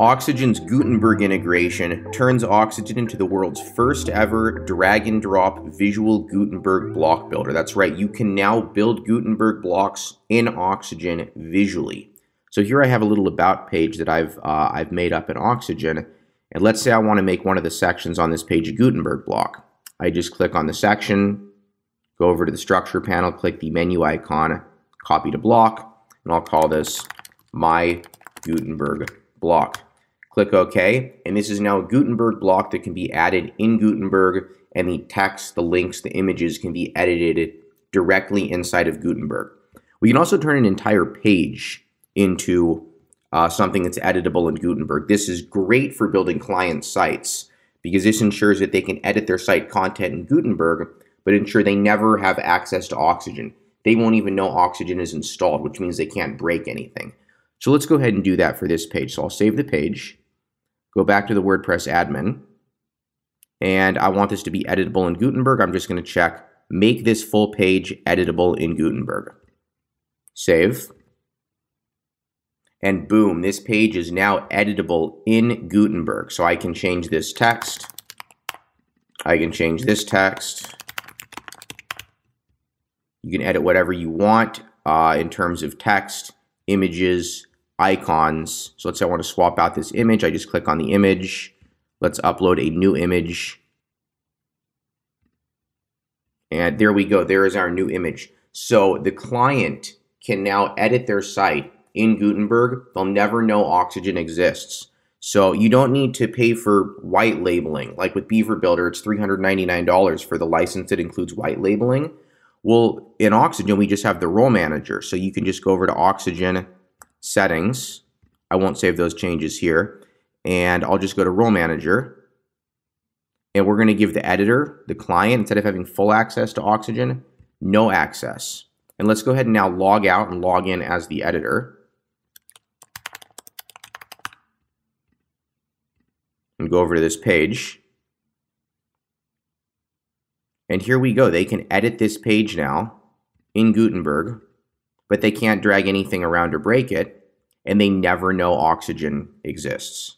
Oxygen's Gutenberg integration turns Oxygen into the world's first ever drag and drop visual Gutenberg block builder. That's right, you can now build Gutenberg blocks in Oxygen visually. So here I have a little about page that I've uh, I've made up in Oxygen, and let's say I want to make one of the sections on this page a Gutenberg block. I just click on the section, go over to the structure panel, click the menu icon, copy to block, and I'll call this my Gutenberg block. Click OK, and this is now a Gutenberg block that can be added in Gutenberg, and the text, the links, the images can be edited directly inside of Gutenberg. We can also turn an entire page into uh, something that's editable in Gutenberg. This is great for building client sites because this ensures that they can edit their site content in Gutenberg, but ensure they never have access to Oxygen. They won't even know Oxygen is installed, which means they can't break anything. So let's go ahead and do that for this page. So I'll save the page, go back to the WordPress admin, and I want this to be editable in Gutenberg. I'm just going to check make this full page editable in Gutenberg. Save. And boom, this page is now editable in Gutenberg. So I can change this text. I can change this text. You can edit whatever you want uh, in terms of text, images, icons. So let's say I want to swap out this image. I just click on the image. Let's upload a new image. And there we go. There is our new image. So the client can now edit their site in Gutenberg. They'll never know Oxygen exists. So you don't need to pay for white labeling. Like with Beaver Builder, it's $399 for the license that includes white labeling. Well, in Oxygen, we just have the role manager. So you can just go over to Oxygen settings. I won't save those changes here. And I'll just go to role manager. And we're going to give the editor, the client, instead of having full access to Oxygen, no access. And let's go ahead and now log out and log in as the editor. And go over to this page. And here we go. They can edit this page now in Gutenberg, but they can't drag anything around or break it, and they never know Oxygen exists.